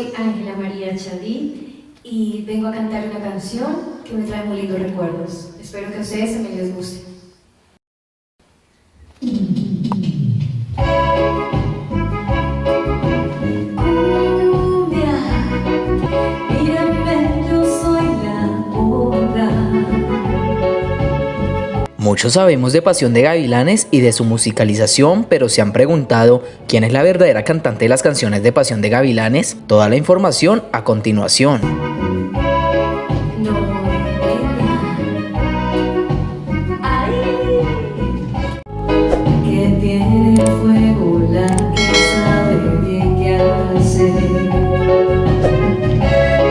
soy Ángela María Chadí y vengo a cantar una canción que me trae muy lindos recuerdos. Espero que a ustedes también les guste. Muchos sabemos de Pasión de Gavilanes y de su musicalización, pero se han preguntado quién es la verdadera cantante de las canciones de Pasión de Gavilanes. Toda la información a continuación.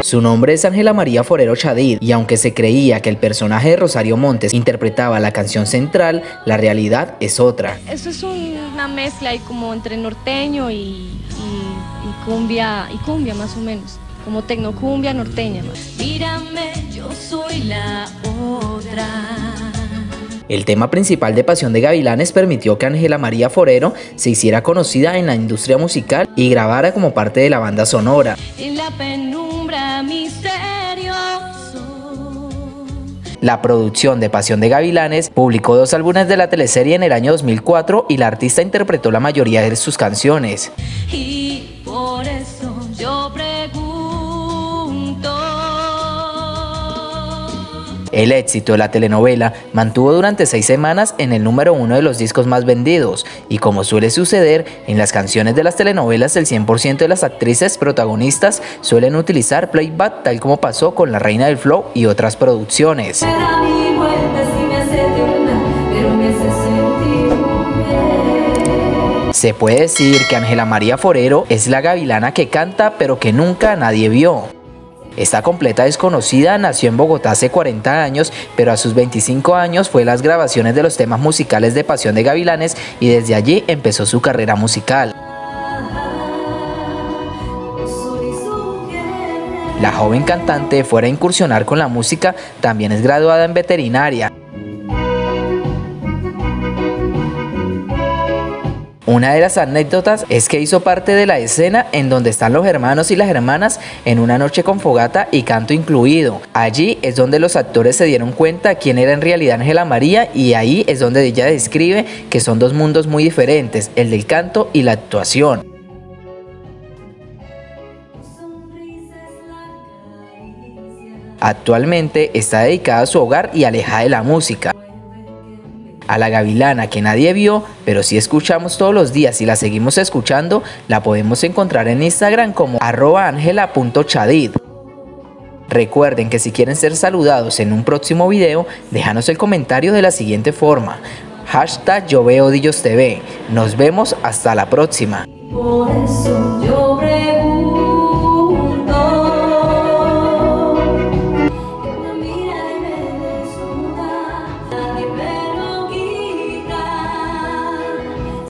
Su nombre es Ángela María Forero Chadid y aunque se creía que el personaje de Rosario Montes interpretaba la canción central, la realidad es otra. Eso es una mezcla ahí como entre norteño y, cumbia, y cumbia más o menos, como tecnocumbia norteña más. Mírame, yo soy la otra. El tema principal de Pasión de Gavilanes permitió que Ángela María Forero se hiciera conocida en la industria musical y grabara como parte de la banda sonora. la La producción de Pasión de Gavilanes publicó dos álbumes de la teleserie en el año 2004 y la artista interpretó la mayoría de sus canciones. Y El éxito de la telenovela mantuvo durante seis semanas en el número uno de los discos más vendidos y como suele suceder en las canciones de las telenovelas el 100% de las actrices protagonistas suelen utilizar playback tal como pasó con La Reina del Flow y otras producciones. Se puede decir que Ángela María Forero es la gavilana que canta pero que nunca nadie vio. Esta completa desconocida nació en Bogotá hace 40 años, pero a sus 25 años fue las grabaciones de los temas musicales de Pasión de Gavilanes y desde allí empezó su carrera musical. La joven cantante fuera a incursionar con la música, también es graduada en veterinaria. Una de las anécdotas es que hizo parte de la escena en donde están los hermanos y las hermanas en una noche con fogata y canto incluido. Allí es donde los actores se dieron cuenta quién era en realidad Ángela María y ahí es donde ella describe que son dos mundos muy diferentes, el del canto y la actuación. Actualmente está dedicada a su hogar y alejada de la música a la gavilana que nadie vio, pero si escuchamos todos los días y la seguimos escuchando, la podemos encontrar en Instagram como angela.chadid. Recuerden que si quieren ser saludados en un próximo video, déjanos el comentario de la siguiente forma. Hashtag yo veo TV. Nos vemos hasta la próxima.